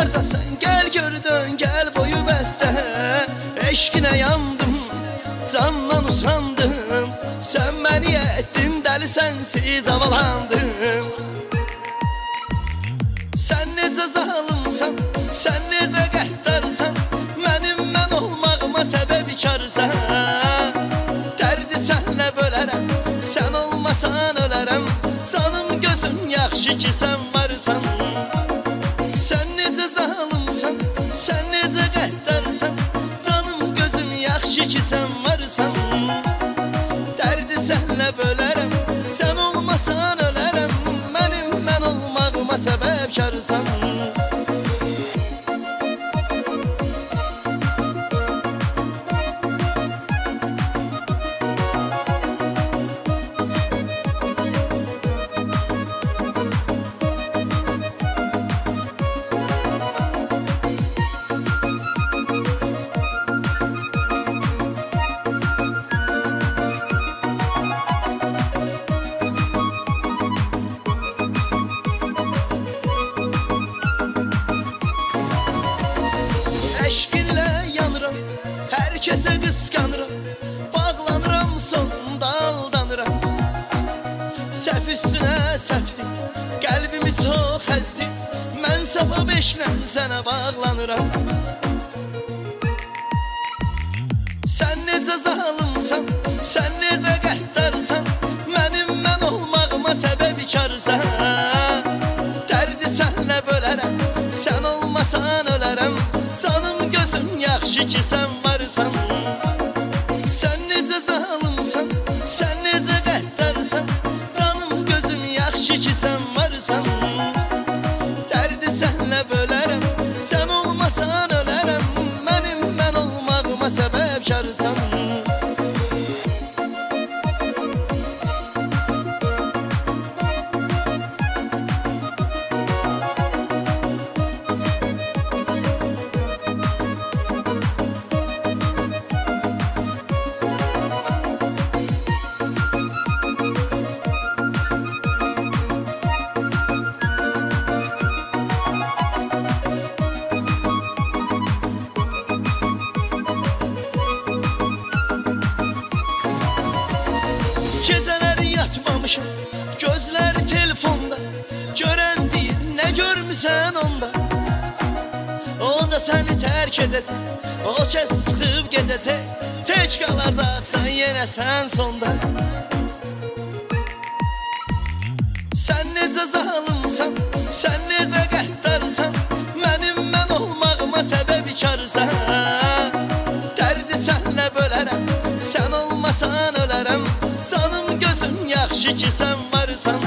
hardasan Gel gördün gel boyu bəstə Eşqinə yandım Candan usandım. Sən məni etdin dəli sənsiz havalandım. Sən necə zalımsan Sən necə qəddarsan Mənim mən olmağıma səbəb ikarsan Dərdi sənlə bölərəm Sən olmasan ölərəm Canım gözüm yaxşı ki sən varsan Sən ölərəm Mənim mən olmağıma səbəbkarsan Hər kəsə qısqanıram Bağlanıram sonunda aldanıram Səhv üstünə səhvdir Qəlbimi çox əzdi Mən səfa beşlə sənə bağlanıram Sən necə zalımsan Sən necə qəddarsan Mənim mən olmağıma səbəb səbəbkarsan Gecələri yatmamışam Gözləri telefonda. Görən deyir nə görmüsən onda. O da səni tərk edəcək O kəs çıxıb gedəcək Tək qalacaqsan yenə sən sonda. Sən necə zalımsan Sən necə qəddarsan yaxşı ki sən varsan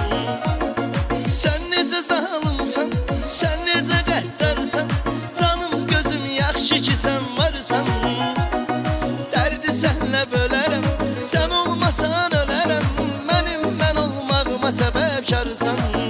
Sən necə zalımsan, sən necə qəddarsan Canım gözüm yaxşı ki sən varsan Dərdi sənlə bölərəm, sən olmasan ölərəm Mənim mən olmağıma səbəbkarsan